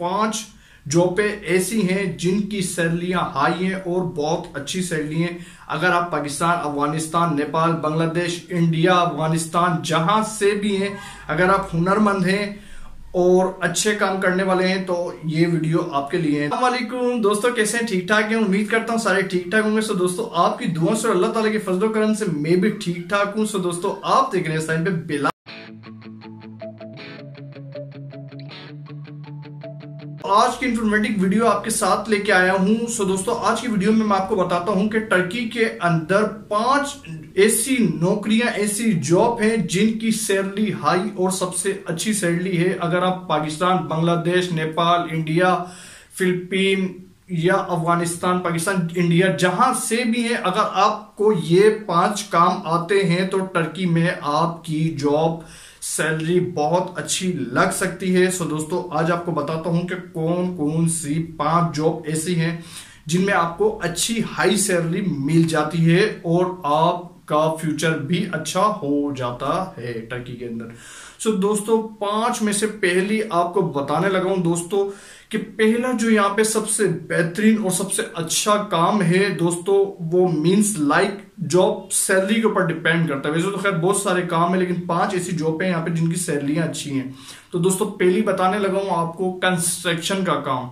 पाँच जॉबें ऐसी हैं जिनकी सैलरियाँ हाई हैं और बहुत अच्छी सैलरी हैं। अगर आप पाकिस्तान, अफ़गानिस्तान, नेपाल, बांग्लादेश, इंडिया, अफ़गानिस्तान जहाँ से भी हैं, अगर आप हुनरमंद हैं और अच्छे काम करने वाले हैं तो ये वीडियो आपके लिए है। वालेकुम दोस्तों, कैसे हैं? ठीक ठाक हैं? उम्मीद करता हूँ सारे ठीक ठाक होंगे। सो दोस्तों, आपकी दुआ से अल्लाह ताला के फजलो से मैं भी ठीक ठाक हूँ। सो दोस्तों, आप देख रहे हैं साइड पे बिला आज की इंफॉर्मेटिव वीडियो आपके साथ लेके आया हूँ। सो दोस्तों, आज की वीडियो में मैं आपको बताता हूँ कि टर्की के अंदर पाँच ऐसी नौकरियाँ, ऐसी जॉब हैं जिनकी सैलरी हाई और सबसे अच्छी सैलरी है। अगर आप पाकिस्तान, बांग्लादेश, नेपाल, इंडिया, फिलिपीन या अफ़गानिस्तान, पाकिस्तान, इंडिया जहाँ से भी है, अगर आपको ये पाँच काम आते हैं तो टर्की में आपकी जॉब सैलरी बहुत अच्छी लग सकती है। सो दोस्तों, आज आपको बताता हूँ कि कौन कौन सी पाँच जॉब ऐसी हैं जिनमें आपको अच्छी हाई सैलरी मिल जाती है और आपका फ्यूचर भी अच्छा हो जाता है टर्की के अंदर। सो so, दोस्तों पाँच में से पहली आपको बताने लगा हूँ दोस्तों कि पहला जो यहाँ पे सबसे बेहतरीन और सबसे अच्छा काम है दोस्तों वो मींस लाइक जॉब सैलरी के ऊपर डिपेंड करता है। वैसे तो खैर बहुत सारे काम है लेकिन पाँच ऐसी जॉब है यहाँ पे जिनकी सैलरियाँ अच्छी हैं। तो दोस्तों पहली बताने लगा हूँ आपको कंस्ट्रक्शन का काम।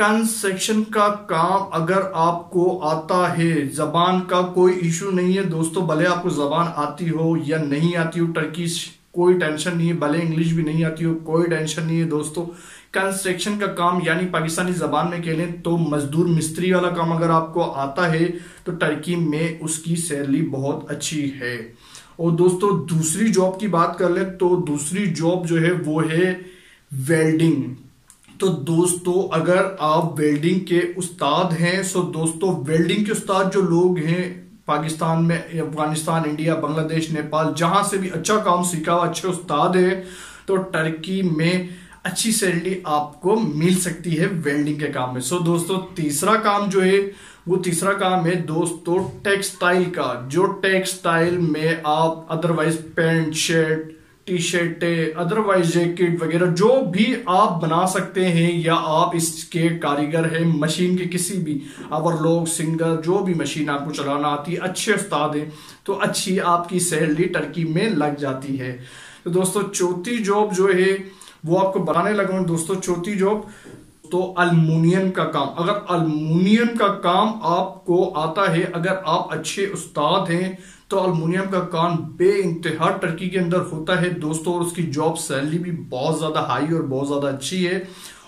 कंस्ट्रक्शन का काम अगर आपको आता है, जबान का कोई इशू नहीं है, दोस्तों, भले आपको जबान आती हो या नहीं आती हो टर्की कोई टेंशन नहीं है, भले इंग्लिश भी नहीं आती हो, कोई टेंशन नहीं है, दोस्तों। कंस्ट्रक्शन का काम, यानी पाकिस्तानी जबान में कह लें तो मजदूर मिस्त्री वाला काम अगर आपको आता है तो टर्की में उसकी सैलरी बहुत अच्छी है। और दोस्तों, दूसरी जॉब की बात कर ले तो दूसरी जॉब जो है, वो है वेल्डिंग। तो दोस्तों, अगर आप वेल्डिंग के उस्ताद हैं सो दोस्तों वेल्डिंग के उस्ताद जो लोग हैं, पाकिस्तान में, अफ़गानिस्तान, इंडिया, बांग्लादेश, नेपाल, जहाँ से भी अच्छा काम सीखा हुआ अच्छे उस्ताद है तो टर्की में अच्छी सैलरी आपको मिल सकती है वेल्डिंग के काम में। सो दोस्तों, तीसरा काम जो है, वो तीसरा काम है दोस्तों टेक्सटाइल का। जो टेक्सटाइल में आप otherwise pant shirt T shirt otherwise jacket वगैरह, जो भी आप बना सकते हैं या आप इसके कारीगर हैं मशीन के किसी भी अवर लोग सिंगर जो भी मशीन आपको चलाना आती है, अच्छे उस्ताद हैं तो अच्छी आपकी सैलरी टर्की में लग जाती है। तो दोस्तों, चौथी जॉब जो है, वो आपको बनाने लगा दोस्तों, चौथी जॉब तो अल्मोनियम का काम, अगर अल्मोनियम का काम आपको आता है, अगर आप अच्छे उस्ताद हैं तो अल्मोनियम का काम बे इंतहा टर्की के अंदर होता है। दोस्तों, और उसकी जॉब सैलरी भी बहुत ज़्यादा हाई और बहुत ज़्यादा अच्छी है।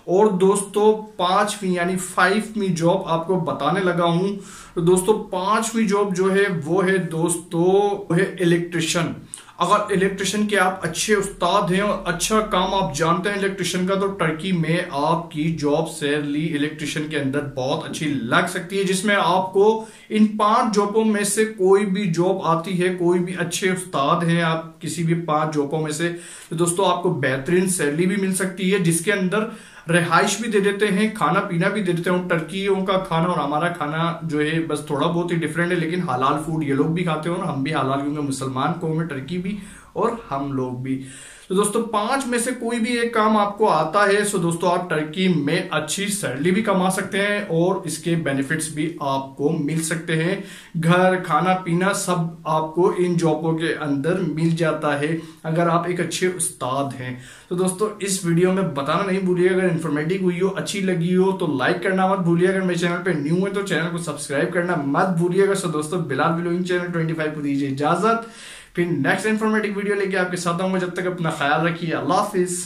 और दोस्तों, पांचवी, यानी फाइववी जॉब आपको बताने लगा हूँ। तो दोस्तों, पांचवी जॉब जो है, वो है दोस्तों, वो है इलेक्ट्रिशियन। अगर इलेक्ट्रिशियन के आप अच्छे उस्ताद हैं और अच्छा काम आप जानते हैं इलेक्ट्रिशियन का तो टर्की में आपकी जॉब सैलरी इलेक्ट्रिशियन के अंदर बहुत अच्छी लग सकती है, जिसमें आपको इन पाँच जॉबों में से कोई भी जॉब आती है, कोई भी अच्छे उस्ताद हैं आप किसी भी पाँच जॉबों में से तो दोस्तों आपको बेहतरीन सैलरी भी मिल सकती है, जिसके अंदर रिहाइश भी दे देते हैं, खाना पीना भी दे देते हैं टर्कियों का खाना और हमारा खाना जो है बस थोड़ा बहुत ही डिफरेंट है, लेकिन हलाल फ़ूड ये लोग भी खाते हैं और हम भी हलाल क्योंकि मुसलमान को है टर्की भी और हम लोग भी। तो दोस्तों, पाँच में से कोई भी एक काम आपको आता है, सो दोस्तों, आप टर्की में अच्छी सैलरी भी कमा सकते हैं और इसके बेनिफिट्स भी आपको मिल सकते हैं। घर, खाना, पीना सब आपको इन जॉबों के अंदर मिल जाता है, अगर आप एक अच्छे उस्ताद हैं। तो दोस्तों, इस वीडियो में बताना नहीं भूलिए, अगर इन्फॉर्मेटिव हुई हो, अच्छी लगी हो तो लाइक करना मत भूलिए। अगर मेरे चैनल पर न्यू है तो चैनल को सब्सक्राइब करना मत भूलिएगा सो दोस्तों, बिलाल बिलोइंग चैनल ट्वेंटी को दीजिए इजाज़त। फिर नेक्स्ट इन्फॉर्मेटिव वीडियो लेके आपके साथ आऊँगा जब तक अपना ख्याल रखिए। अल्लाह हाफिज़।